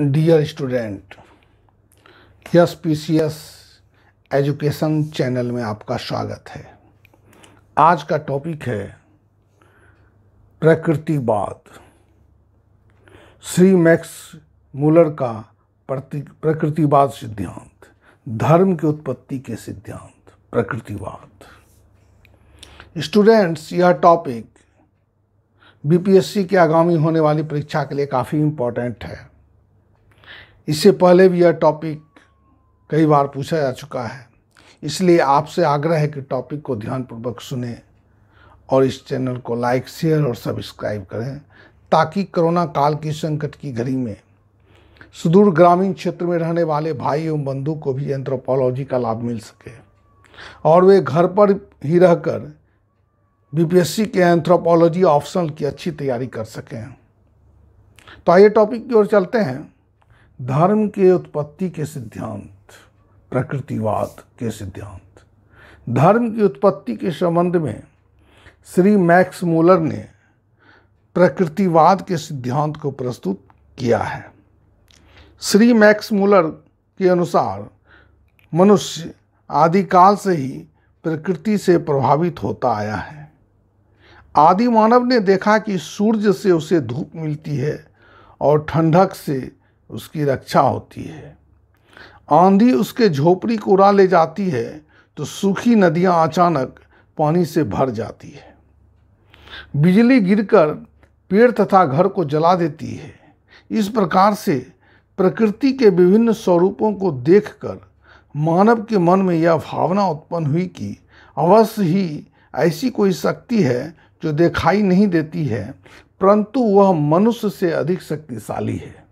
Dear student yes P C S education channel में आपका स्वागत है। आज का टॉपिक है प्रकृतिवाद श्री मैक्स मूलर का प्रकृतिवाद सिद्धांत, धर्म की उत्पत्ति के सिद्धांत, प्रकृतिवाद। स्टूडेंट्स, यह टॉपिक बीपीएससी के आगामी होने वाली परीक्षा के लिए काफ़ी इम्पोर्टेंट है। इससे पहले भी यह टॉपिक कई बार पूछा जा चुका है। इसलिए आपसे आग्रह है कि टॉपिक को ध्यानपूर्वक सुने और इस चैनल को लाइक शेयर और सब्सक्राइब करें ताकि कोरोना काल की संकट की घड़ी में सुदूर ग्रामीण क्षेत्र में रहने वाले भाई एवं बंधु को भी एंथ्रोपोलॉजी का लाभ मिल सके। और वे घर पर ही रहकर बीपीएससी के एंथ्रोपोलॉजी ऑप्शनल की अच्छी तैयारी कर सकें। तो आइए टॉपिक की ओर चलते हैं। धर्म के उत्पत्ति के सिद्धांत, प्रकृतिवाद के सिद्धांत। धर्म की उत्पत्ति के संबंध में श्री मैक्स मूलर ने प्रकृतिवाद के सिद्धांत को प्रस्तुत किया है। श्री मैक्स मूलर के अनुसार मनुष्य आदिकाल से ही प्रकृति से प्रभावित होता आया है। आदि मानव ने देखा कि सूर्य से उसे धूप मिलती है और ठंडक से उसकी रक्षा होती है। आंधी उसके झोपड़ी को उड़ा ले जाती है तो सूखी नदियाँ अचानक पानी से भर जाती है। बिजली गिरकर पेड़ तथा घर को जला देती है। इस प्रकार से प्रकृति के विभिन्न स्वरूपों को देखकर मानव के मन में यह भावना उत्पन्न हुई कि अवश्य ही ऐसी कोई शक्ति है जो दिखाई नहीं देती है, परंतु वह मनुष्य से अधिक शक्तिशाली है।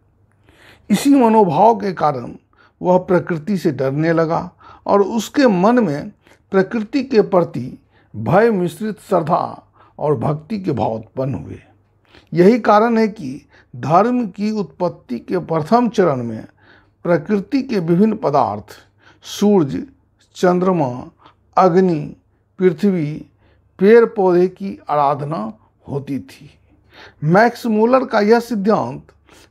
इसी मनोभाव के कारण वह प्रकृति से डरने लगा और उसके मन में प्रकृति के प्रति भय मिश्रित श्रद्धा और भक्ति के भाव उत्पन्न हुए। यही कारण है कि धर्म की उत्पत्ति के प्रथम चरण में प्रकृति के विभिन्न पदार्थ, सूर्य, चंद्रमा, अग्नि, पृथ्वी पेड़ पौधे की आराधना होती थी। मैक्स मूलर का यह सिद्धांत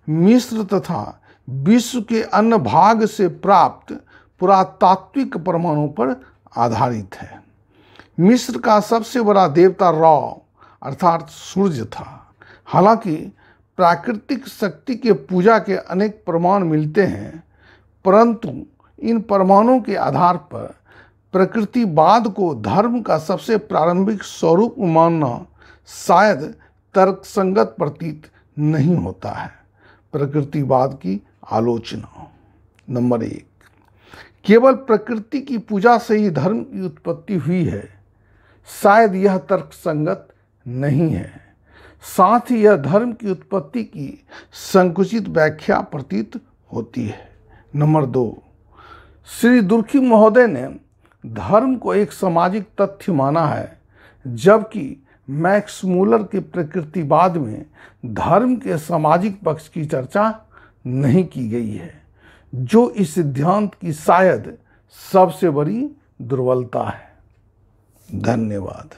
मिश्र तथा विश्व के अन्य भाग से प्राप्त पुरातात्विक प्रमाणों पर आधारित है। मिस्र का सबसे बड़ा देवता रॉ, अर्थात सूर्य था। हालाँकि प्राकृतिक शक्ति के पूजा के अनेक प्रमाण मिलते हैं, परंतु इन प्रमाणों के आधार पर प्रकृतिवाद को धर्म का सबसे प्रारंभिक स्वरूप मानना शायद तर्कसंगत प्रतीत नहीं होता है। प्रकृतिवाद की आलोचना। नंबर एक, केवल प्रकृति की पूजा से ही धर्म की उत्पत्ति हुई है। शायद यह तर्कसंगत नहीं है। साथ ही यह धर्म की उत्पत्ति की संकुचित व्याख्या प्रतीत होती है। नंबर दो, श्री दुर्खी महोदय ने धर्म को एक सामाजिक तथ्य माना है, जबकि मैक्स मूलर के प्रकृतिवाद में धर्म के सामाजिक पक्ष की चर्चा नहीं की गई है जो इस सिद्धांत की शायद सबसे बड़ी दुर्बलता है। धन्यवाद।